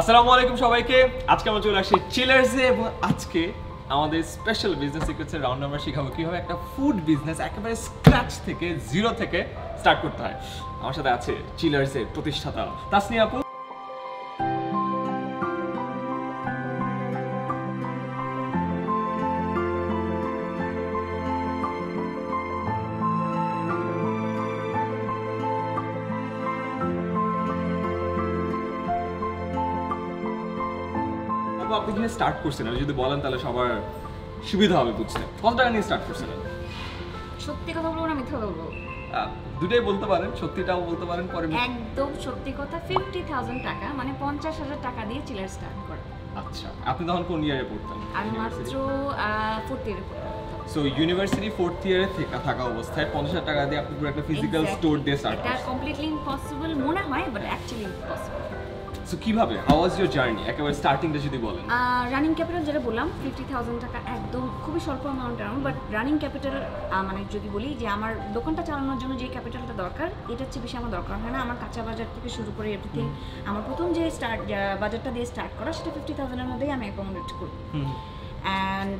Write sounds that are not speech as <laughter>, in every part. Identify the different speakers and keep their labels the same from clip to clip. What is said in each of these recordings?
Speaker 1: আসসালামু আলাইকুম সবাইকে। আজকে আমরা চলে আসি চিলার্সে এবং আজকে আমাদের স্পেশাল বিজনেস সিক্রেটসের রাউন্ড আমরা শিখাবো। কীভাবে একটা ফুড বিজনেস একেবারে স্ক্র্যাচ থেকে জিরো থেকে স্টার্ট করতে হয়। আমার সাথে আছে চিলার্সের প্রতিষ্ঠাতা তাসনি আপু। আপনি স্টার্ট করছেন? আর যদি বলেন তাহলে সবার সুবিধা হবে বুঝতে। কত টাকা নিয়ে স্টার্ট করছিলেন
Speaker 2: সত্যি কথা বলব না মিথ্যা বলব?
Speaker 1: দুটাই বলতে পারেন সত্যিটাও বলতে পারেন পরে
Speaker 2: একদম সত্যি কথা ফিফটি থাউজেন্ড টাকা মানে পঞ্চাশ হাজার টাকা দিয়ে চিলার স্টার্ট করা।
Speaker 1: আচ্ছা আপনি তখন কোন ইয়ারে পড়তেন?
Speaker 2: আমি মাত্র ফোর্থ ইয়ারে
Speaker 1: সো ইউনিভার্সিটি ফোর্থ ইয়ারে থাকা অবস্থায় পঞ্চাশ হাজার টাকা দিয়ে আপনি পুরো একটা ফিজিক্যাল স্টোর দিয়ে স্টার্ট
Speaker 2: এটা কমপ্লিটলি ইম্পসিবল মনে হয় বাট অ্যাকচুয়ালি ইম্পসিবল
Speaker 1: সো কীভাবে? হাউ ওয়াজ ইউর জার্নি একেবারে স্টার্টিংটা যদি বলেন।
Speaker 2: রানিং ক্যাপিটাল যেটা বললাম ফিফটি থাউজেন্ড টাকা একদম খুবই স্বল্প amount amount but running capital মানে যদি বলি যে আমার দোকানটা চালানোর জন্য যে ক্যাপিটালটা দরকার এটার চেয়ে বেশি আমার দরকার হয় না। আমার কাঁচা বাজার থেকে শুরু করে এভরিথিং আমার প্রথম যে স্টার্ট বাজারটা দিয়ে স্টার্ট করা সেটা ফিফটি থাউজেন্ডের মধ্যেই আমি অ্যাকোমোডেট করি। অ্যান্ড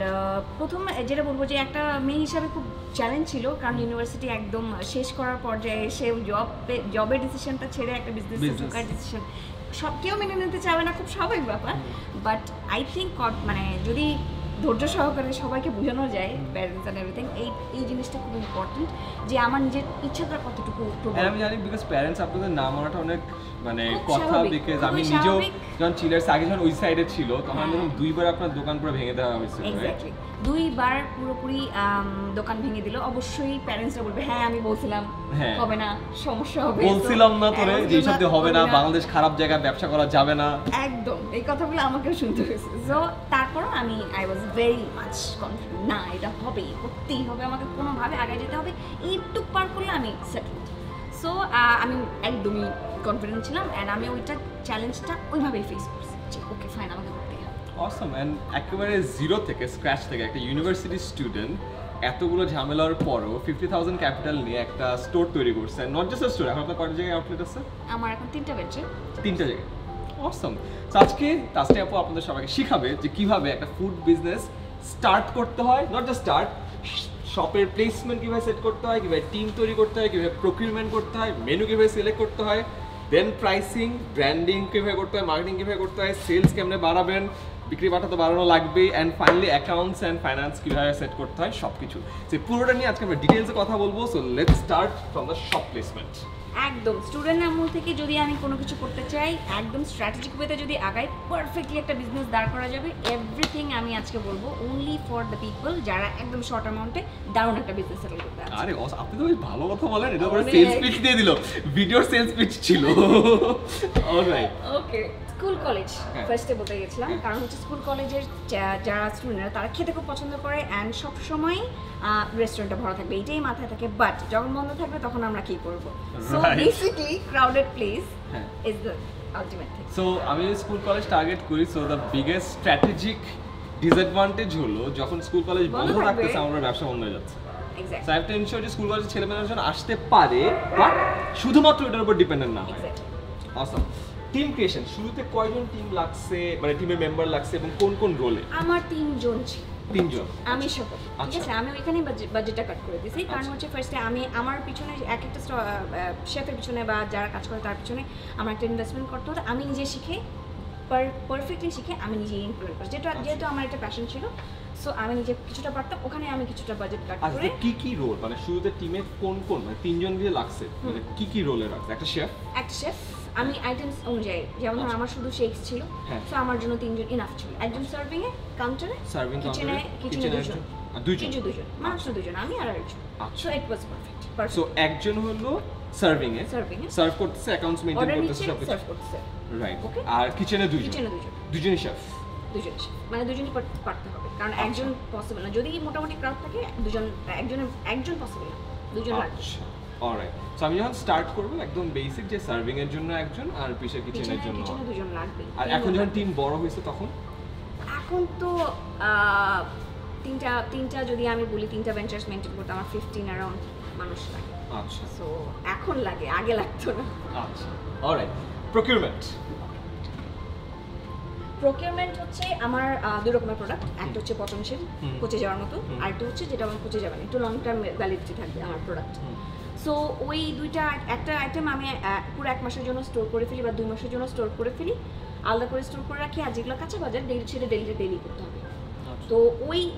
Speaker 2: প্রথম যেটা বলব যে একটা মেয়ে হিসাবে খুব চ্যালেঞ্জ ছিল কারণ ইউনিভার্সিটি একদম শেষ করার পর্যায়ে এসে জব জবের ডিসিশনটা ছেড়ে একটা বিজনেস. ঢোকার ডিসিশন সব কেউ মেনে নিতে চাবে না খুব স্বাভাবিক ব্যাপার। বাট আই থিঙ্ক মানে যদি ধৈর্য সহকারে সবাইকে বোঝানো যায় প্যারেন্টস অ্যান্ড এভরিথিং এই এই জিনিসটা খুব ইম্পর্টেন্ট যে আমার নিজের ইচ্ছাটা কতটুকু
Speaker 1: হ্যাঁ আমি জানি বিকজ প্যারেন্টস আপনাদের না মানাটা অনেক মানে কথা বিকজ আমি নিজেও যখন চিলার্স আগে যখন ওই সাইডে ছিল তখন আমি
Speaker 2: হ্যাঁ।
Speaker 1: দুইবার আপনার দোকান পুরো ভেঙে দেওয়া হয়েছিল
Speaker 2: দুইবার পুরোপুরি দোকান ভেঙে দিল। অবশ্যই প্যারেন্টসরা বলবে হ্যাঁ আমি বলছিলাম
Speaker 1: হ্যাঁ।
Speaker 2: হবে না সমস্যা হবে
Speaker 1: বলছিলাম না তোরে যে দিয়ে হবে না বাংলাদেশ খারাপ জায়গায় ব্যবসা করা যাবে না।
Speaker 2: একদম এই কথাগুলো আমাকেও শুনতে হয়েছে। সো তারপরও আমি I was very much confident না এটা হবে করতেই হবে আমাকে কোনোভাবে আগে যেতে হবে। এইটুক পার করলে আমি সেটেল সো আমি একদমই কনফিডেন্ট ছিলাম অ্যান্ড আমি ওইটা চ্যালেঞ্জটা ওইভাবেই ফেস করছি যে ওকে ফাইন আমাকে করতেই হবে।
Speaker 1: অসম অ্যান্ড একেবারে জিরো থেকে স্ক্র্যাচ থেকে একটা ইউনিভার্সিটি স্টুডেন্ট এতগুলো ঝামেলার পরও ফিফটি থাউজেন্ড ক্যাপিটাল নিয়ে একটা স্টোর তৈরি করছে। নট জাস্ট স্টোর এখন আপনার কটা জায়গায় আউটলেট আছে?
Speaker 2: আমার এখন তিনটা বেডে
Speaker 1: তিনটা জায়গায়। অসম তো আজকে তাসটি আপু আপনাদের সবাইকে শিখাবে যে কীভাবে একটা ফুড বিজনেস স্টার্ট করতে হয় নট জাস্ট স্টার্ট শপের প্লেসমেন্ট কীভাবে সেট করতে হয়, কীভাবে টিম তৈরি করতে হয়, কীভাবে প্রকিউরমেন্ট করতে হয় মেনু কীভাবে সিলেক্ট করতে হয় দেন প্রাইসিং ব্র্যান্ডিং কীভাবে করতে হয় মার্কেটিং কীভাবে করতে হয় সেলস কেমনে বাড়াবেন, বিক্রি বাটা তো বাড়ানো লাগবেই and finally accounts and finance কীভাবে সেট করতে হয় সব কিছু সে পুরোটা নিয়ে আজকে আমরা ডিটেলসে কথা বলব so let's start from the shop placement
Speaker 2: একদম। স্টুডেন্ট আমল থেকে যদি আমি কোনো কিছু করতে চাই একদম স্ট্র্যাটেজিক ওয়েতে যদি আগাই পারফেক্টলি একটা বিজনেস দাঁড় করা যাবে। এভরিথিং আমি আজকে বলব অনলি ফর দ্য পিপল যারা একদম শর্ট অ্যামাউন্টে দারুণ একটা বিজনেস সেটেল করতে
Speaker 1: আরে আপনি তো বেশ ভালো কথা বলেন এটা পুরো সেলস পিচ দিয়ে দিল। ভিডিওর সেলস পিচ ছিল। অলরাইট
Speaker 2: ওকে স্কুল কলেজ
Speaker 1: হ্যাঁ।
Speaker 2: ফার্স্টে বলতে গেছিলাম
Speaker 1: হ্যাঁ।
Speaker 2: কারণ হচ্ছে স্কুল কলেজের যারা স্টুডেন্টরা তারা খেতে খুব পছন্দ করে অ্যান্ড সবসময় রেস্টুরেন্টটা ভরা থাকবে এটাই মাথায় থাকে। বাট যখন বন্ধ থাকবে তখন আমরা কি করব? সো
Speaker 1: হ্যাঁ। আমি স্কুল কলেজ টার্গেট করি so the biggest strategic disadvantage হলো যখন স্কুল কলেজ
Speaker 2: বন্ধ
Speaker 1: থাকতেছে আমার ব্যবসা বন্ধ হয়ে যাচ্ছে। সো আই হ্যাভ যে স্কুল কলেজের ছেলেমেয়েরা যেন আসতে পারে বাট শুধুমাত্র এটার উপর ডিপেন্ডেন্ট না হয়। অসম টিম ক্রিয়েশন শুরুতে কয়জন টিম লাগছে মানে টিমের মেম্বার লাগছে এবং কোন কোন রোলে
Speaker 2: আমার তিনজন ছিল।
Speaker 1: তিনজন।
Speaker 2: আমি ঠিক
Speaker 1: আচ্ছা।
Speaker 2: আছে? আমি ওইখানেই বাজেটটা কাট করে দিয়েছি কারণ
Speaker 1: আচ্ছা।
Speaker 2: হচ্ছে ফার্স্টে আমি আমার পিছনে এক একটা শেফের পিছনে বা যারা কাজ করে তার পিছনে আমার একটা ইনভেস্টমেন্ট করতে হতো। আমি নিজে শিখে পারফেক্টলি শিখে আমি নিজে ইমপ্লিমেন্ট যেটা
Speaker 1: আচ্ছা।
Speaker 2: যেহেতু আমার একটা প্যাশন ছিল সো আমি নিজে কিছুটা পারতাম ওখানে আমি কিছুটা বাজেট কাট করে
Speaker 1: কি কি রোল মানে শুরুতে টিমে কোন কোন? মানে তিনজন দিয়ে লাগছে। মানে কি কি রোলে রাখছে একটা শেফ
Speaker 2: একটা শেফ আমি আইটেমস অনুযায়ী যেমন ধরো
Speaker 1: আচ্ছা।
Speaker 2: আমার শুধু শেকস ছিল
Speaker 1: হ্যাঁ।
Speaker 2: সো আমার জন্য তিনজন ইনাফ ছিল। একজন সার্ভিং এ কাউন্টারে
Speaker 1: সার্ভিং
Speaker 2: কিচেনে কিচেনে দুজন।
Speaker 1: দুইজন।
Speaker 2: কিছু দুজন মাত্র দুজন আমি আর
Speaker 1: আচ্ছা।
Speaker 2: So it was
Speaker 1: perfect
Speaker 2: so
Speaker 1: একজন হলো সার্ভিং এ।
Speaker 2: সার্ভিং এ।
Speaker 1: সার্ভ করতেছে অ্যাকাউন্টস মেইনটেইন করতেছে সব কিছু
Speaker 2: সার্ভ করতেছে।
Speaker 1: Right
Speaker 2: Okay.
Speaker 1: আর কিচেনে দুইজন।
Speaker 2: কিচেনে দুজন
Speaker 1: দুজনই শেফ
Speaker 2: দুজন মানে দুজনই পার- পারতে হবে কারণ
Speaker 1: আচ্ছা।
Speaker 2: একজন পসিবল না। যদি মোটামুটি ক্রাউড থাকে দুজন একজন একজন পসিবল না। দুজন লাগবে
Speaker 1: আচ্ছা অলরাইট সো আমি যখন স্টার্ট করব একদম বেসিক যে সার্ভিং এর জন্য একজন আর পিছের কিচেনের
Speaker 2: কিচেনে
Speaker 1: জন্য।
Speaker 2: দুজন লাগবে।
Speaker 1: আর এখন যখন টিম বড় হয়েছে তখন?
Speaker 2: এখন তো তিনটা তিনটা যদি আমি বলি তিনটা বেঞ্চার্স মেনটেন করতে আমার ফিফটিন অ্যারাউন্ড মানুষ লাগে।
Speaker 1: আচ্ছা।
Speaker 2: সো এখন লাগে আগে লাগতো না।
Speaker 1: আচ্ছা। অলরাইট প্রকিউরমেন্ট
Speaker 2: প্রকিউরমেন্ট হচ্ছে আমার দুই রকমের প্রোডাক্ট একটা হচ্ছে পচনশীল পচে যাওয়ার মতো।
Speaker 1: হুম।
Speaker 2: আর একটা হচ্ছে যেটা আমার পচে যাবে না। একটু লং টার্ম ভ্যালিডিটি থাকবে আমার প্রোডাক্ট সো ওই দুইটা একটা আইটেম আমি পুরো এক মাসের জন্য স্টোর করে ফেলি বা দুই মাসের জন্য স্টোর করে ফেলি। আলাদা করে স্টোর করে রাখি আর যেগুলো কাঁচা বাজার ডেলি ছেড়ে ডেলি ডেলি করতে হবে। তো ওই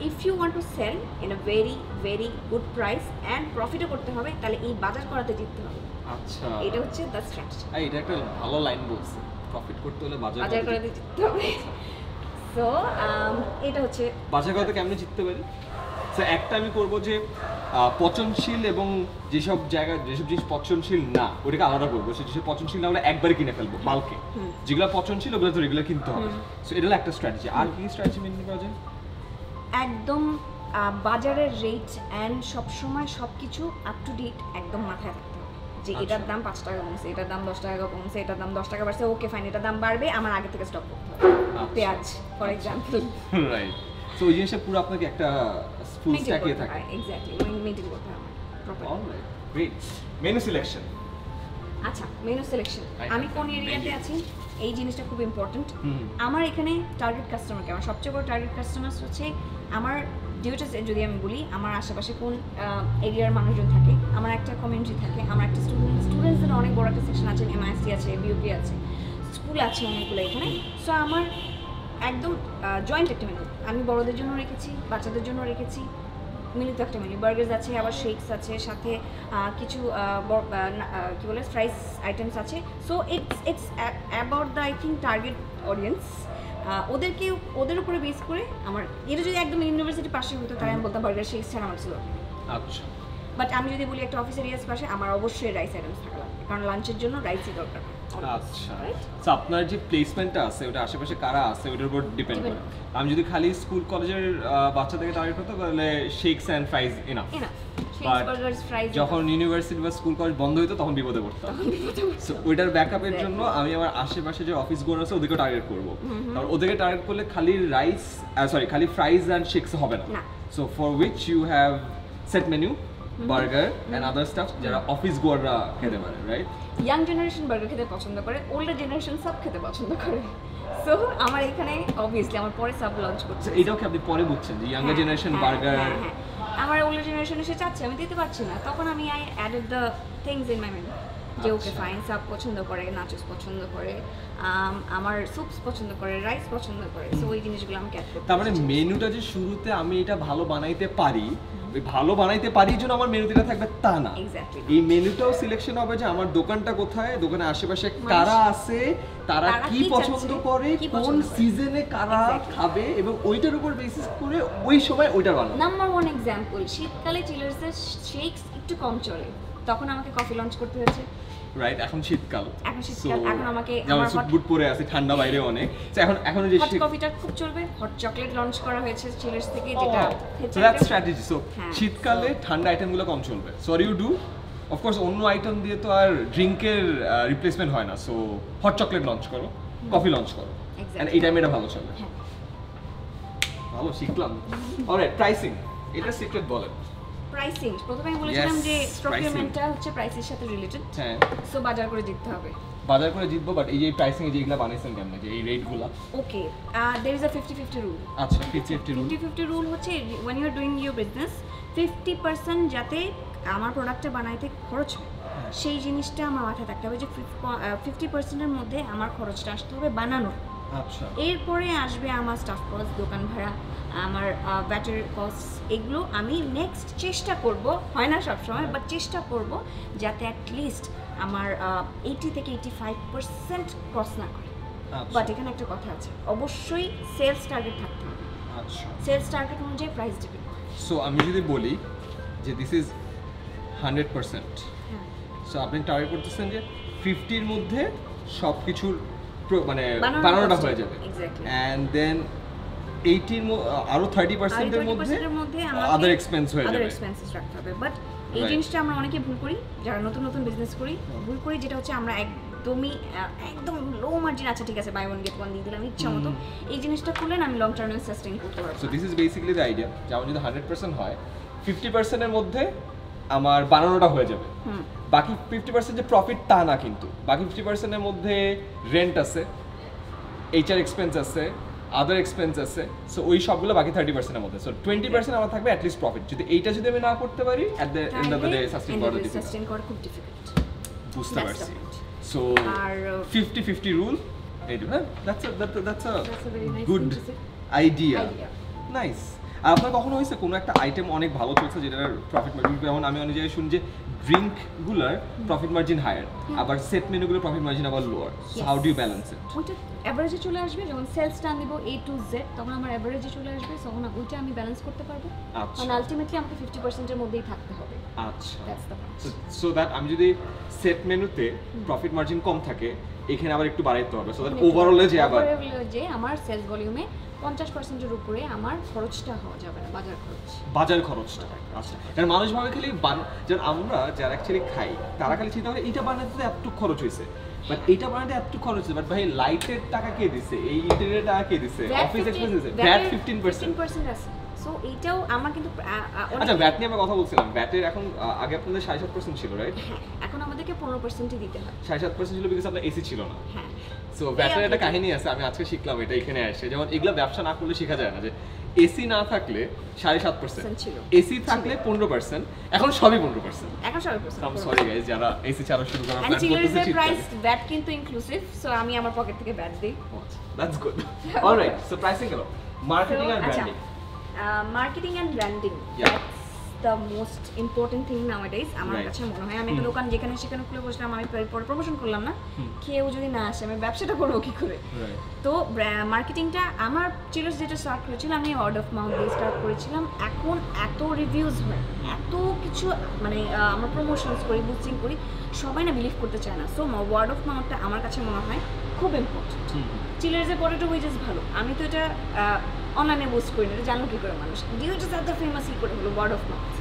Speaker 2: if you want to sell in a very very good price and প্রফিটও করতে হবে তাহলে এই বাজার করাতে জিততে হবে।
Speaker 1: আচ্ছা।
Speaker 2: এটা হচ্ছে দ্য স্ট্র্যাটেজি
Speaker 1: এটা একটা ভালো লাইন বলছে। প্রফিট করতে হলে বাজার
Speaker 2: বাজার
Speaker 1: করাতে-
Speaker 2: করাতে জিততে হবে। সো এটা হচ্ছে
Speaker 1: বাজার করাতে কেমনে জিততে পারি? So, একটা আমি করব যে পচনশীল এবং যেসব জায়গা যেসব জিনিস পচনশীল না ওটাকে আলাদা করব। সে যেসব পচনশীল না ওগুলো একবারে কিনে ফেলব
Speaker 2: হুম।
Speaker 1: যেগুলো পচনশীল ওগুলো তো রেগুলার কিনতে হবে। সো এটা হলো একটা স্ট্র্যাটেজি আর কি স্ট্র্যাটেজি মেনটেন করা যায়?
Speaker 2: একদম বাজারের রেট অ্যান্ড সবসময় সব কিছু আপ টু ডেট একদম মাথায় থাকতে হবে। যে
Speaker 1: আচ্ছা।
Speaker 2: এটার দাম পাঁচ টাকা কমছে এটার দাম দশ টাকা কমছে এটার দাম দশ টাকা বাড়ছে ওকে ফাইন এটার দাম বাড়বে আমার আগে থেকে স্টক করতে হবে।
Speaker 1: আচ্ছা।
Speaker 2: পেঁয়াজ ফর এক্সাম্পল
Speaker 1: রাইট সো ওই জিনিসটা পুরো আপনাকে একটা ফুল স্ট্যাকিয়ে থাকে।
Speaker 2: এক্স্যাক্টলি মেনটেন করতে হবে properly।
Speaker 1: Alright great menu selection
Speaker 2: আচ্ছা মেনু সিলেকশন. আমি কোন এরিয়াতে. আছি? এই জিনিসটা খুব ইম্পর্ট্যান্ট
Speaker 1: হুম।
Speaker 2: আমার এখানে টার্গেট কাস্টমারকে আমার সবচেয়ে বড় টার্গেট কাস্টমার হচ্ছে আমার ডিউটা যদি আমি বলি আমার আশেপাশে কোন এরিয়ার মানুষজন থাকে আমার একটা কমিউনিটি থাকে আমার একটা স্টুডেন্ট স্টুডেন্টসদের অনেক বড় একটা সেকশন আছে এমআইসি আছে বিউপি আছে স্কুল আছে অনেকগুলো এখানে। সো আমার একদম জয়েন্ট একটা মেনু আমি বড়দের জন্য রেখেছি বাচ্চাদের জন্য রেখেছি মিলিত একটা মেনু বার্গার্স আছে আবার শেকস আছে সাথে কিছু আহ, বলে ফ্রাইস আইটেমস আছে। So it's it's about the I think target audience ওদেরকে ওদের উপরে বেস করে আমার এটা যদি একদম ইউনিভার্সিটি পাশে হতো তাহলে আমি বলতাম বার্গার শেকস ছাড়া আমার ছিল
Speaker 1: আচ্ছা।
Speaker 2: বাট আমি যদি বলি একটা অফিসের এরিয়াস পাশে আমার অবশ্যই রাইস আইটেমস থাকা লাগবে কারণ লাঞ্চের জন্য রাইসই দরকার।
Speaker 1: আচ্ছা। তো আপনার যে প্লেসমেন্টটা আছে ওটা আশেপাশে কারা আছে ওটার উপর ডিপেন্ড করে। আমি যদি খালি স্কুল কলেজের বাচ্চাদেরকে টার্গেট করতে তাহলে শেকস অ্যান্ড ফ্রাইজ এনাফ যখন ইউনিভার্সিটি বা স্কুল কলেজ বন্ধ হতো তখন বিপদে পড়তাম। ওইটার ব্যাকআপের জন্য আমি আমার আশেপাশে যে অফিসগুলো আছে ওদেরকে টার্গেট করব। কারণ ওদেরকে টার্গেট করলে খালি রাইস সরি খালি ফ্রাইজ অ্যান্ড শেকস হবে না।
Speaker 2: না।
Speaker 1: So for which you have set menu burger and other stuff যারা অফিস গোয়াররা খেতে পারে রাইট
Speaker 2: ইয়াং জেনারেশন বার্গার খেতে পছন্দ করে ওল্ডার জেনারেশন সব খেতে পছন্দ করে। সো আমার এখানে অবভিয়াসলি আমার পরে সাব লঞ্চ করছে।
Speaker 1: এটাও কি আপনি পরে বুঝছেন যে ইয়াঙ্গার জেনারেশন বার্গার।
Speaker 2: আমার ওল্ডার জেনারেশন এসে চাচ্ছে আমি দিতে পারছি না। তখন আমি I added the things in my menu যে ওকে। ফাইন সাব পছন্দ করে নাচস পছন্দ করে আমার সুপস পছন্দ করে রাইস পছন্দ করে সো ওই জিনিসগুলো আমি ক্যাট করতে
Speaker 1: তার মানে মেনুটা যে শুরুতে আমি এটা ভালো বানাইতে পারি ওই ভালো বানাইতে পারি জন্য আমার মেনুতে থাকবে তা না। এই মেনুটাও সিলেকশন হবে যে আমার দোকানটা কোথায় দোকানের আশেপাশে কারা আছে তারা কি পছন্দ করে কোন সিজনে কারা। খাবে এবং ওইটার উপর বেসিস করে ওই সময় ওইটা বানাবো।
Speaker 2: নাম্বার ওয়ান এক্সাম্পল শীতকালে চিলার্সের শেকস একটু কম চলে তখন আমাকে কফি লঞ্চ করতে হয়েছে।
Speaker 1: রাইট এখন শীতকাল।
Speaker 2: এখন শীতকাল, এখন আমাকে আমার
Speaker 1: স্যুট বুট পরে আছে ঠান্ডা বাইরে অনেক। এখন এখন যে
Speaker 2: হট কফিটা খুব চলবে। হট চকলেট লঞ্চ করা হয়েছে চিলার্স থেকে
Speaker 1: Oh,
Speaker 2: যেটা
Speaker 1: strategy. So,
Speaker 2: হ্যাঁ,
Speaker 1: শীতকালে ঠান্ডা আইটেমগুলো কম চলবে। So you do of course অন্য আইটেম দিয়ে তো আর ড্রিঙ্কের রিপ্লেসমেন্ট হয় না। সো হট চকলেট লঞ্চ করো কফি লঞ্চ করো. এই টাইমে এটা ভালো চলবে।
Speaker 2: হ্যাঁ।
Speaker 1: ভালো শিখলাম। অলরাইট প্রাইসিং এটা সিক্রেট বলেন।
Speaker 2: প্রাইসিং প্রথমে আমি বলেছিলাম যে. প্রকিউরমেন্টটা হচ্ছে প্রাইসের সাথে রিলেটেড
Speaker 1: হ্যাঁ।
Speaker 2: সো বাজার করে জিততে হবে।
Speaker 1: বাজার করে জিতবো বাট এই যে প্রাইসিং যেগুলো বানিয়েছেন কেমন যে এই রেটগুলো
Speaker 2: okay there is a fifty fifty rule
Speaker 1: আচ্ছা fifty fifty rule
Speaker 2: fifty fifty rule হচ্ছে you are doing your business fifty percent যাতে আমার প্রোডাক্টটা বানাইতে খরচ হয়। সেই জিনিসটা আমার মাথায় থাকতে হবে যে ফিফটি পার্সেন্টের মধ্যে আমার খরচটা আসতে হবে বানানোর। এরপরে আসবে আমার স্টাফ কস্ট দোকান ভাড়া আমার ব্যাটারি কস্ট এগুলো আমি নেক্সট চেষ্টা করব হয় না সবসময় বাট চেষ্টা করব যাতে অ্যাটলিস্ট আমার এইটি থেকে এইটি ফাইভ পার্সেন্ট ক্রস না করে। বাট
Speaker 1: আচ্ছা
Speaker 2: এখানে একটা কথা আছে অবশ্যই সেলস টার্গেট থাকতে হবে।
Speaker 1: আচ্ছা।
Speaker 2: সেলস টার্গেট অনুযায়ী প্রাইস দেবে
Speaker 1: সো আমি যদি বলি যে this is hundred
Speaker 2: percent
Speaker 1: so আপনি টার্গেট করতেছেন যে ফিফটির মধ্যে সব কিছুর মানে বানানোটা হয়ে যাবে। অ্যান্ড দেন এইটির আরও থার্টি পার্সেন্টের মধ্যে আদার এক্সপেন্স হয়ে যাবে।
Speaker 2: এক্সপেন্সেস রাখতে হবে। বাট এই জিনিসটা আমরা অনেকে ভুল করি যারা নতুন নতুন বিজনেস করি ভুল করি যেটা হচ্ছে আমরা একদমই একদম লো মার্জিন আছে ঠিক আছে বাই ওয়ান গেট ওয়ান দিয়ে দিলাম ইচ্ছা মতো। এই জিনিসটা করলে আমি লং টার্মে সাস্টেইন করতে পারব।
Speaker 1: So this is basically the idea যেমন যদি হান্ড্রেড পার্সেন্ট হয় ফিফটি পার্সেন্টের মধ্যে আমার বানানোটা হয়ে যাবে। বাকি ফিফটি পার্সেন্ট যে প্রফিট তা না কিন্তু। বাকি ফিফটি পার্সেন্টের মধ্যে রেন্ট আছে এইচআর এক্সপেন্স আছে আদার এক্সপেন্স আছে সো ওই সবগুলো বাকি থার্টি পার্সেন্টের মধ্যে। সো টোয়েন্টি পার্সেন্ট আমার থাকবে অ্যাটলিস্ট প্রফিট যদি এইটা যদি আমি না করতে পারি at the end of the day sustain করা
Speaker 2: সাস্টেন করা খুব ডিফিকাল্ট
Speaker 1: বুঝতে পারছি। সো ফিফটি ফিফটি রুল এইটা হ্যাঁ that's
Speaker 2: that's a nice
Speaker 1: good.
Speaker 2: Idea
Speaker 1: nice আর আপনার কখনো হয়েছে কোনো একটা আইটেম অনেক ভালো চলছে যেটার প্রফিট মার্জিন যেমন আমি অনেক জায়গায় শুনি যে ড্রিঙ্কগুলোর প্রফিট মার্জিন হায়ার আবার সেট মেনুগুলোর প্রফিট মার্জিন আবার lower how do you balance it
Speaker 2: ওইটা অ্যাভারেজে চলে আসবে যখন সেলস টান দিব এ টু জেড তখন আমার অ্যাভারেজে চলে আসবে তখন ওইটা আমি ব্যালেন্স করতে পারব।
Speaker 1: আচ্ছা।
Speaker 2: কারণ আলটিমেটলি আমাকে ফিফটি পার্সেন্টের মধ্যেই থাকতে হবে।
Speaker 1: আচ্ছা। সো দ্যাট আমি যদি সেট মেনুতে প্রফিট মার্জিন কম থাকে এখানে আবার একটু বাড়াইতে হবে। সো দ্যাট ওভারঅলে যে আবার
Speaker 2: যে আমার সেলস ভলিউমে পঞ্চাশ পার্সেন্টের উপরে আমার খরচটা হওয়া যাবে না বাজার খরচ।
Speaker 1: বাজার খরচটা। আচ্ছা। কারণ মানুষ ভাবে খালি যেমন আমরা যারা অ্যাকচুয়ালি খাই তারা খালি চিন্তা করে এটা বানাতে তো এতটুকু খরচ হয়েছে। বাট এটা বানাতে এতটুকু খরচ হয়েছে বাট ভাই লাইটের টাকা কে দিছে? এই ইন্টারনেটের টাকা কে দিছে? অফিস এক্সপেন্স দিছে ভ্যাট ফিফটিন পার্সেন্ট
Speaker 2: পার্সেন্ট আছে। সো এইটাও আমার কিন্তু
Speaker 1: আচ্ছা ভ্যাট নিয়ে আমরা কথা বলছিলাম। ভ্যাটের এখন আগে আপনাদের সাড়ে সাত পার্সেন্ট ছিল রাইট
Speaker 2: হ্যাঁ এখন আমাদেরকে পনেরো পার্সেন্টই দিতে হয়।
Speaker 1: সাড়ে সাত পার্সেন্ট ছিল বিকজ আপনার এসি ছিল না।
Speaker 2: হ্যাঁ।
Speaker 1: সো ভ্যাটের একটা কাহিনী আছে আমি আজকে শিখলাম এটা এখানে আসে যেমন এগুলা ব্যবসা না করলে শেখা যায় না যে এসি না থাকলে সাড়ে সাত পার্সেন্ট। এসি থাকলে পনেরো পার্সেন্ট এখন সবই পনেরো পার্সেন্ট
Speaker 2: এখন সবাই
Speaker 1: আম সরি গাইজ যারা এসি ছাড়া শুরু করার প্ল্যান করতেছে
Speaker 2: প্রাইস ব্যাট কিন্তু ইনক্লুসিভ সো আমি আমার পকেট থেকে ব্যাট দিই।
Speaker 1: That's good alright so pricing গেল মার্কেটিং আর
Speaker 2: আচ্ছা marketing and branding
Speaker 1: Yeah.
Speaker 2: The most important thing নাওয়াডেজ আমার কাছে মনে হয়। আমি একটা দোকান যেখানে সেখানে খুলে বসলাম আমি পরে প্রমোশন করলাম না। কেউ যদি না আসে আমি ব্যবসাটা করব কি করে? তো মার্কেটিংটা আমার চিলার্স যেটা স্টার্ট করেছিলাম আমি ওয়ার্ড অফ মাউথ দিয়ে স্টার্ট করেছিলাম। এখন এত রিভিউজ হয় এত কিছু মানে আমরা প্রমোশনস করি বুস্টিং করি সবাই না বিলিভ করতে চায় না। সো ওয়ার্ড অফ মাউথটা আমার কাছে মনে হয় খুব ইম্পর্টেন্ট চিলার্সের পটেটো উইজেস ভালো। আমি তো এটা অনলাইনে বুস্ট করি না এটা জানো কি করে মানুষ? ডিউ ইট এত ফেমাস ই করে হলো ওয়ার্ড অফ মাউথ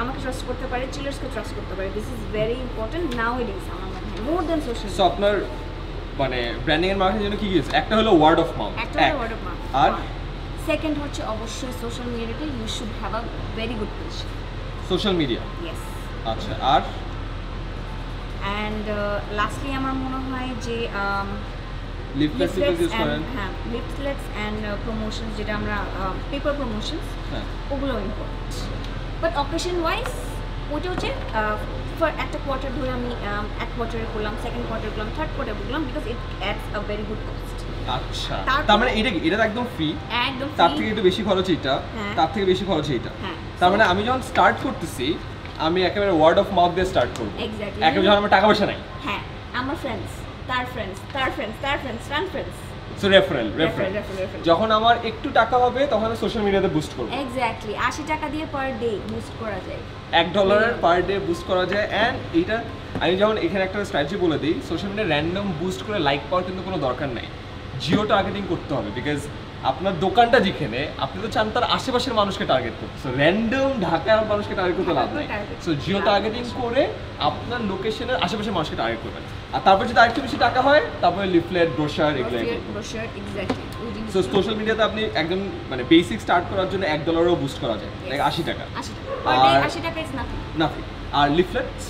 Speaker 2: আমাকে ট্রাস্ট করতে পারে চিলার্সকে ট্রাস্ট করতে পারে। This is very important now it is আমার মনে হয় মোর দ্যান সোশ্যাল
Speaker 1: সো আপনার মানে ব্র্যান্ডিং এর মার্কেটিং জন্য কি কি একটা হলো ওয়ার্ড অফ মাউথ
Speaker 2: একটা হলো ওয়ার্ড অফ মাউথ
Speaker 1: আর?
Speaker 2: সেকেন্ড হচ্ছে অবশ্যই সোশ্যাল মিডিয়াতে you should have a very good page
Speaker 1: social media
Speaker 2: yes
Speaker 1: আচ্ছা আর?
Speaker 2: অ্যান্ড লাস্টলি uh, আমার মনে হয় যে
Speaker 1: লিফলেটস
Speaker 2: লিফলেটস
Speaker 1: ইউজ করেন
Speaker 2: হ্যাঁ অ্যান্ড প্রমোশনস যেটা আমরা পেপার প্রমোশনস
Speaker 1: হ্যাঁ।
Speaker 2: ওগুলো ইম্পর্টেন্ট বাট অকেশন ওয়াইজ ওইটা হচ্ছে ফর একটা কোয়ার্টার ধরে আমি এক কোয়ার্টারে করলাম সেকেন্ড কোয়ার্টার করলাম থার্ড কোয়ার্টার করলাম because it adds a very good cost
Speaker 1: আচ্ছা। তার মানে এটা এটা একদম ফ্রি
Speaker 2: একদম
Speaker 1: তার থেকে একটু বেশি খরচ এইটা।
Speaker 2: হ্যাঁ।
Speaker 1: তার থেকে বেশি খরচ এইটা।
Speaker 2: হ্যাঁ।
Speaker 1: তার মানে আমি যখন স্টার্ট করতেছি আমি একেবারে ওয়ার্ড অফ মাউথ দিয়ে স্টার্ট করব. একেবারে যখন আমার টাকা পয়সা নাই।
Speaker 2: হ্যাঁ আমার ফ্রেন্ডস তার ফ্রেন্ডস তার ফ্রেন্ডস তার ফ্রেন্ডস তার ফ্রেন্ডস
Speaker 1: সো রেফারেল রেফারেল. যখন আমার একটু টাকা হবে তখন আমি সোশ্যাল মিডিয়াতে বুস্ট করব।
Speaker 2: এক্স্যাক্টলি আশি টাকা দিয়ে পার ডে বুস্ট করা যায়।
Speaker 1: এক ডলারের পার ডে বুস্ট করা যায় অ্যান্ড এইটা আমি যেমন এখানে একটা স্ট্র্যাটেজি বলে দিই সোশ্যাল মিডিয়া র্যান্ডম বুস্ট করে লাইক পাওয়ার কিন্তু কোনো দরকার নাই। জিও টার্গেটিং করতে হবে বিকজ আপনার দোকানটা যেখানে আপনি তো চান তার আশেপাশের মানুষকে টার্গেট করতে। সো র্যান্ডম ঢাকার মানুষকে টার্গেট করতে লাভ নাই. সো জিও টার্গেটিং করে আপনার লোকেশনের আশেপাশের মানুষকে টার্গেট করবেন। আর তারপর যদি আরেকটু বেশি টাকা হয় তারপরে লিফলেট ব্রোশার এগুলো সো সোশ্যাল মিডিয়াতে আপনি একদম মানে বেসিক স্টার্ট করার জন্য এক ডলারও বুস্ট করা যায় লাইক আশি টাকা। আর-
Speaker 2: আশি টাকা নাথিং
Speaker 1: নাথিং আর leaflets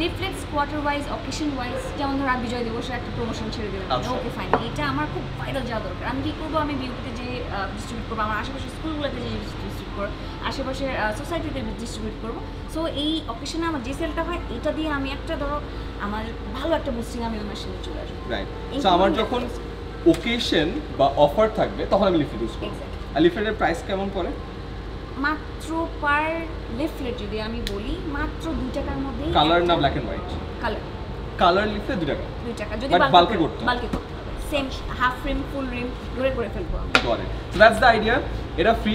Speaker 2: leaflets quarter wise occasion wise যেমন ধর বিজয় দিবসের একটা প্রমোশন ছেড়ে দিলাম।
Speaker 1: আচ্ছা।
Speaker 2: ওকে ফাইন এটা আমার খুব ভাইরাল যাওয়া দরকার। আমি কি করব? আমি বিউটিতে যে ডিস্ট্রিবিউট করব আমার আশেপাশের স্কুলগুলোতে যে ডিস্ট্রিবিউট করব আশেপাশের সোসাইটিতে ডিস্ট্রিবিউট করব। সো এই অকেশনে আমার যে সেলটা হয় এটা দিয়ে আমি একটা ধরো আমার ভালো একটা বুস্টিং আমি ওই মাসে চলে আসব।
Speaker 1: রাইট সো আমার যখন ওকেশন বা অফার থাকবে তখন আমি লিফলেট ইউজ করব। আর লিফলেটের প্রাইস কেমন পড়ে?
Speaker 2: মাত্র পার লিফলেট যদি আমি বলি মাত্র দুই টাকার মধ্যে
Speaker 1: কালার না black and white
Speaker 2: colour
Speaker 1: colour leaflet দু টাকা।
Speaker 2: দুই টাকা। যদি বাল্কে
Speaker 1: করতে।
Speaker 2: বাল্কে করতে same half ream full ream ধরে করে ফেলব আমি।
Speaker 1: Got it so that's the idea এটা ফ্রি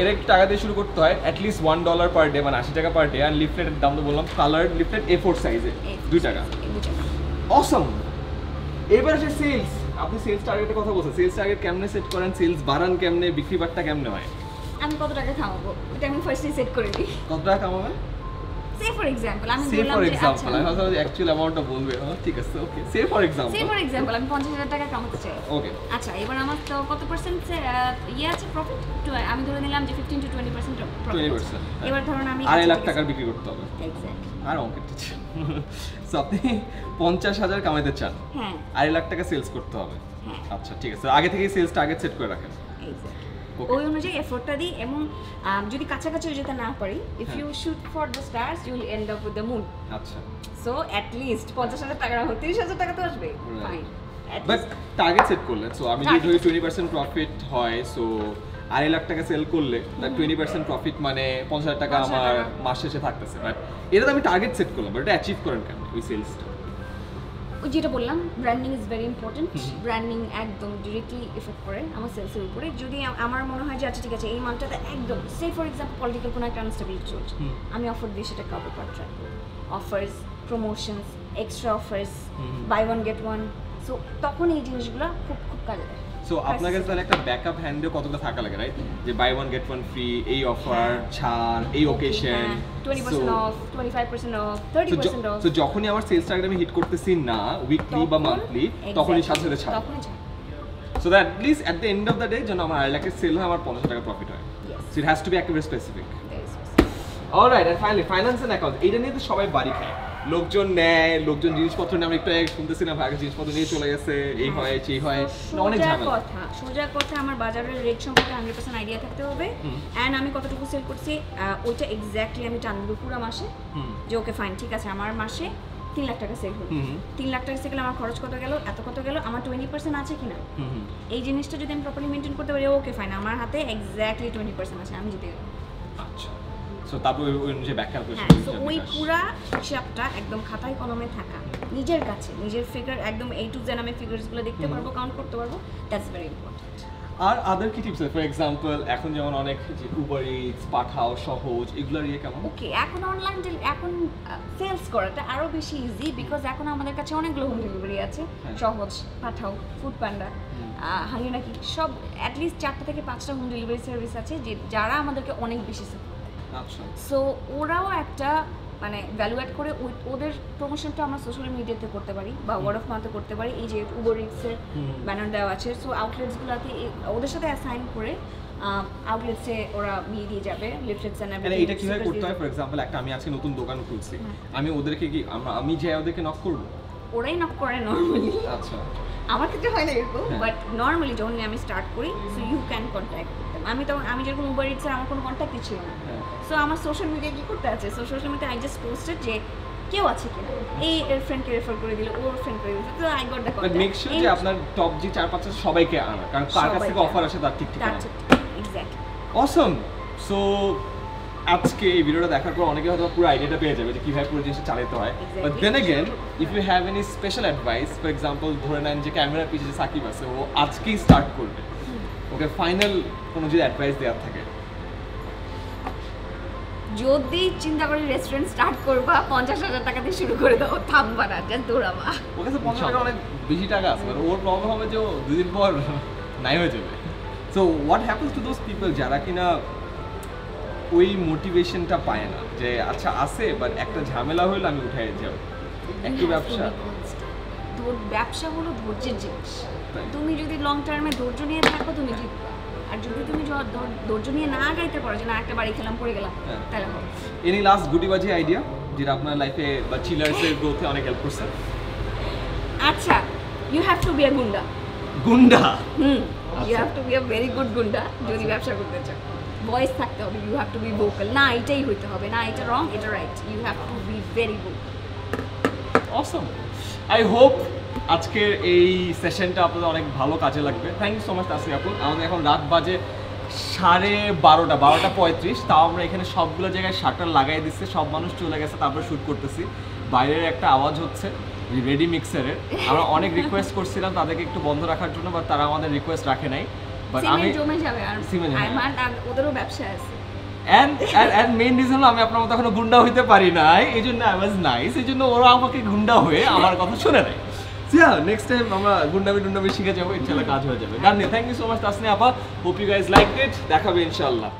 Speaker 1: এর একটু টাকা দিয়ে শুরু করতে হয় at least one dollar per day মানে আশি টাকা পার ডে আর লিফলেটের দাম তো বললাম কালার লিফলেট এ ফোর সাইজে দুই
Speaker 2: দুই টাকা।
Speaker 1: অসম এবার আসে সেলস আপনি সেলস টার্গেটের কথা বলছেন। সেলস টার্গেট কেমনে সেট করেন? সেলস বাড়ান কেমনে? বিক্রি বাট্টা কেমনে হয়?
Speaker 2: আমি কত টাকা থামাবো? এটা আমি ফার্স্টে সেট করে দিই।
Speaker 1: কত টাকা কামাবেন
Speaker 2: সে ফর এক্সাম্পল আমি বললাম যে আচ্ছা।
Speaker 1: আমি ভাবছিলাম অ্যাকচুয়াল অ্যামাউন্টটা বলবে। হ্যাঁ, ঠিক আছে okay say
Speaker 2: for
Speaker 1: say
Speaker 2: for example আমি পঞ্চাশ হাজার টাকা কামাতে চাই।
Speaker 1: ওকে
Speaker 2: আচ্ছা এবার আমার তো কত পার্সেন্ট ইয়ে আছে? প্রফিট আমি ধরে নিলাম যে ফিফটিন টু টোয়েন্টি পার্সেন্ট
Speaker 1: 20%
Speaker 2: এবার ধরুন আমি
Speaker 1: আড়াই লাখ টাকার বিক্রি করতে হবে। আর টিচার সো আপনি পঞ্চাশ হাজার কামাইতে চান।
Speaker 2: হ্যাঁ।
Speaker 1: আড়াই লাখ টাকা সেলস করতে হবে।
Speaker 2: হ্যাঁ।
Speaker 1: আচ্ছা ঠিক আছে। আগে থেকেই সেলস টার্গেট সেট করে রাখেন.
Speaker 2: ওই অনুযায়ী এফোর্টটা দিই এবং যদি কাছাকাছি যেতে না পারি
Speaker 1: if.
Speaker 2: You shoot for the stars you will end up with the moon
Speaker 1: আচ্ছা।
Speaker 2: সো অ্যাট লিস্ট পঞ্চাশ হাজার টাকা না হোক তিরিশ হাজার টাকা তো আসবে. ফাইন
Speaker 1: বাট টার্গেট সেট করলেন সো আমি যদি ধরি টোয়েন্টি পার্সেন্ট প্রফিট হয় সো আড়াই লাখ টাকা সেল করলে তার টোয়েন্টি পার্সেন্ট প্রফিট মানে পঞ্চাশ হাজার টাকা আমার। মাস শেষে থাকতেছে বাট এটা তো আমি টার্গেট সেট করলাম বাট এটা অ্যাচিভ করেন কেন ওই সেলসটা
Speaker 2: ওই যেটা বললাম branding is very
Speaker 1: important.
Speaker 2: Branding একদম ডিরেক্টলি এফেক্ট করে আমার সেলসের উপরে। যদি আমার মনে হয় যে আচ্ছা ঠিক আছে এই মালটাতে একদম সে ফর এক্সাম্পল পলিটিক্যাল কোনো একটা আনস্টেবিলিটি চলছে আমি অফার দিয়ে সেটা কভার করার ট্রাই করি offers promotions extra
Speaker 1: offers
Speaker 2: buy one get one so তখন এই জিনিসগুলো খুব খুব কাজে দেয়।
Speaker 1: সো আপনার কাছে তাহলে একটা ব্যাকআপ হ্যান্ডে কতগুলো থাকা লাগে রাইট যে buy one get one free এই অফার ছাড় এই ওকেশন
Speaker 2: অফ
Speaker 1: তো যখনই আমার সেলস টার্গেট হিট করতেছি না উইকলি বা মান্থলি তখনই সাথে সাথে ছাড়। So that least at the end of the day যেন আমার আড়াই লাখের সেল হয় আমার পঞ্চাশ টাকা প্রফিট হয়. So it has to be একেবারে
Speaker 2: specific
Speaker 1: alright and finally finance and account এটা নিয়ে তো সবাই বাড়ি খায়। লোকজন নেয় লোকজন জিনিসপত্র নিয়ে আমরা একটু শুনতেছি না ভাগে জিনিসপত্র নিয়ে চলে গেছে এই হয় সেই হয় অনেক ঝামেলা।
Speaker 2: কথা সোজা কথা আমার বাজারের রেট সম্পর্কে হান্ড্রেড পার্সেন্ট আইডিয়া থাকতে হবে। অ্যান্ড আমি কতটুকু সেল করছি ওইটা এক্স্যাক্টলি আমি টানবো পুরো মাসে। যে ওকে ফাইন ঠিক আছে আমার মাসে তিন লাখ টাকা সেল হলো। তিন লাখ টাকা সেল আমার খরচ কত গেল এত কত গেল আমার টোয়েন্টি পার্সেন্ট আছে কিনা? এই জিনিসটা যদি আমি প্রপারলি মেনটেন করতে পারি ওকে ফাইন আমার হাতে এক্স্যাক্টলি টোয়েন্টি পার্সেন্ট আছে আমি জিতে গেলাম।
Speaker 1: আচ্ছা। সো তারপর ওই- অনুযায়ী ব্যাখ্যা
Speaker 2: হ্যাঁ ওই পুরা হিসাবটা একদম খাতায় কলমে থাকা। নিজের কাছে নিজের ফিগার একদম এই টু জেন আমি ফিগার্সগুলো দেখতে পারব কাউন্ট করতে পারব দ্যাটস ভেরি ইম্পর্টেন্ট
Speaker 1: আর আদার কি টিপস ফর এক্সাম্পল এখন যেমন অনেক যে উবার ইটস পাঠাও সহজ এগুলোর ইয়ে কেমন?
Speaker 2: ওকে এখন অনলাইন এখন সেলস করাটা আরও বেশি ইজি বিকজ এখন আমাদের কাছে অনেকগুলো হোম ডেলিভারি আছে। সহজ পাঠাও ফুড পান্ডা হানি নাকি সব অ্যাটলিস্ট চারটা থেকে পাঁচটা হোম ডেলিভারি সার্ভিস আছে যে যারা আমাদেরকে অনেক বেশি
Speaker 1: আচ্ছা
Speaker 2: সো ওরাও একটা মানে ভ্যালু অ্যাড করে ওদের প্রমোশনটা আমরা সোশ্যাল মিডিয়াতে করতে পারি বা ওয়ার্ড অফ মাউথে করতে পারি। এই যে উবার ইটসের ব্যানার দেওয়া আছে। সো আউটলেটসগুলোতে ওদের সাথে অ্যাসাইন করে আউটলেটসে ওরা দিয়ে দিয়ে যাবে লিফলেটস এন্ড
Speaker 1: এটা কীভাবে করতে হয়? ফর এক্সাম্পল একটা আমি আজকে নতুন দোকান খুলছি।
Speaker 2: হ্যাঁ।
Speaker 1: আমি ওদেরকে কি আমি যে ওদেরকে নক করব?
Speaker 2: ওরাই নক করে নর্মালি
Speaker 1: আচ্ছা।
Speaker 2: আমার ক্ষেত্রে হয় না এরকম
Speaker 1: হ্যাঁ।
Speaker 2: বাট নর্মালি যখন আমি স্টার্ট করি সো ইউ ক্যান কন্ট্যাক্ট আমি তখন আমি যেরকম উবার ইটসের আমার কোনো কন্ট্যাক্টই ছিল না
Speaker 1: হ্যাঁ
Speaker 2: সো আমার সোশ্যাল মিডিয়া কি করতে আছে social media I just posted যে কেউ আছে কিনা এই এর ফ্রেন্ডকে রেফার করে দিল ওর ফ্রেন্ড করে দিল তো I got the
Speaker 1: but make sure যে আপনার টপ যে চার পাঁচটা সবাইকে আনা কারণ কার কাছ থেকে
Speaker 2: সবাইকে
Speaker 1: অফার আসে তার ঠিক ঠিক
Speaker 2: তার এক্স্যাক্টলি
Speaker 1: অসম সো আজকে এই ভিডিওটা দেখার পর অনেকে হয়তো পুরো আইডিয়াটা পেয়ে যাবে যে কিভাবে পুরো জিনিসটা চালাতে হয়
Speaker 2: Exactly.
Speaker 1: But then again if you have any special advice for example ধরে নেন যে ক্যামেরার পিছে যে সাকিব আছে ও আজকেই স্টার্ট করবে ওকে ফাইনাল কোনো যদি অ্যাডভাইস দেওয়ার থাকে?
Speaker 2: যদি চিন্তা করি রেস্টুরেন্ট স্টার্ট করবা পঞ্চাশ হাজার টাকা দিয়ে শুরু করে দাও থামবা না যেন দৌড়াবা।
Speaker 1: ওর কাছে পঞ্চাশ টাকা অনেক বেশি টাকা আছে ওর প্রবলেম হবে যে দুদিন পর <laughs> নাই হয়ে যাবে। So what happens to those people যারা কিনা ওই মোটিভেশনটা পায় না? যে আচ্ছা আছে বাট একটা ঝামেলা হইলে আমি উঠে যাব। একটু ব্যবসা।
Speaker 2: ব্যবসা হলো ধৈর্যের জিনিস। তুমি যদি লং টার্মে ধৈর্য নিয়ে থাকো তুমি জিতবে। আর যদি তুমি ধৈর্য নিয়ে না গাইতে পারো যে না একটা বাড়ি খেলাম পড়ে গেলাম
Speaker 1: হ্যাঁ।
Speaker 2: তাহলে হবে।
Speaker 1: এনি লাস্ট গুটিবাজি আইডিয়া যেটা আপনার লাইফে বা চিলার্সের গ্রোথে অনেক হেল্প করছে?
Speaker 2: আচ্ছা you have to be a goonda.
Speaker 1: Goonda?
Speaker 2: Hmm you
Speaker 1: আচ্ছা।
Speaker 2: Have to be a very good goonda যদি ব্যবসা করতে চাও। ভয়েস থাকতে হবে you have to be vocal না এটাই হইতে হবে না এটা রং এটা right you have to be very good
Speaker 1: awesome I hope আজকের এই সেশনটা আপনাদের অনেক ভালো কাজে লাগবে। Thank you so much Tasi আপু। আমাদের এখন রাত বাজে সাড়ে বারোটা বারোটা পঁয়ত্রিশ। তাও আমরা এখানে সবগুলো জায়গায় শাটার লাগাই দিচ্ছে সব মানুষ চলে গেছে তারপরে শ্যুট করতেছি। বাইরের একটা আওয়াজ হচ্ছে রেডি মিক্সারের আমরা অনেক রিকোয়েস্ট করছিলাম তাদেরকে একটু বন্ধ রাখার জন্য বাট তারা আমাদের রিকোয়েস্ট রাখে নাই। বাট আমি
Speaker 2: জমে যাবে আর আর ওদেরও ব্যবসা আছে।
Speaker 1: মেইন আমি আপনার মতো এখনও গুন্ডা হইতে পারি নাই, এই জন্য জন্য ওরা আমাকে গুন্ডা হয়ে আমার কথা শুনে নেয়। গুন্ডামি শিখে যাব কাজ যাবে। ইউ গাইজ লাইক দেখাবে ইনশাল্লাহ